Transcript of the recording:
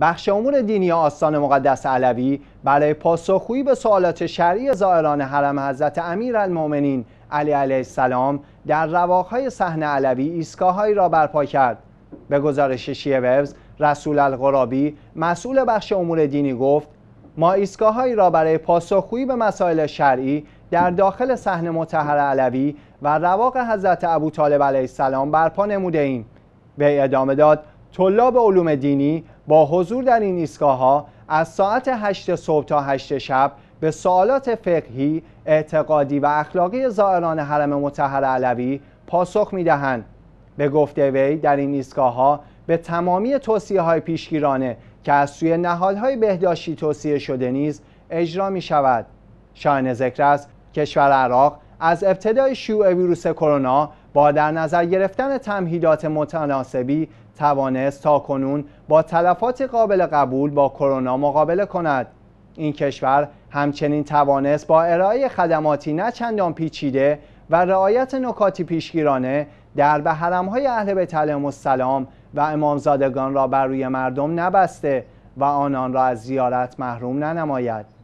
بخش امور دینی آستان مقدس علوی برای پاسخگویی به سوالات شرعی زائران حرم حضرت امیرالمؤمنین علی علیه السلام در رواقهای صحن علوی ایستگاههایی را برپا کرد. به گزارش شیعه وبز رسول القرابی مسئول بخش امور دینی گفت ما ایستگاههایی را برای پاسخگویی به مسائل شرعی در داخل صحن مطهر علوی و رواق حضرت ابو طالب علیه السلام برپا نموده ایم. به ادامه داد طلاب علوم دینی با حضور در این ایستگاه ها از ساعت 8 صبح تا 8 شب به سوالات فقهی، اعتقادی و اخلاقی زائران حرم مطهر علوی پاسخ می دهند. به گفته وی در این ایستگاه ها به تمامی توصیه های پیشگیرانه که از سوی نهادهای بهداشتی توصیه شده نیز اجرا می شود. شاین ذکر است کشور عراق از ابتدای شیوع ویروس کرونا با در نظر گرفتن تمهیدات متناسبی توانست تا کنون با تلفات قابل قبول با کرونا مقابله کند. این کشور همچنین توانست با ارائه خدماتی نه چندان پیچیده و رعایت نکاتی پیشگیرانه در به حرمهای اهل بیت علیهم السلام و امامزادگان را بر روی مردم نبسته و آنان را از زیارت محروم ننماید.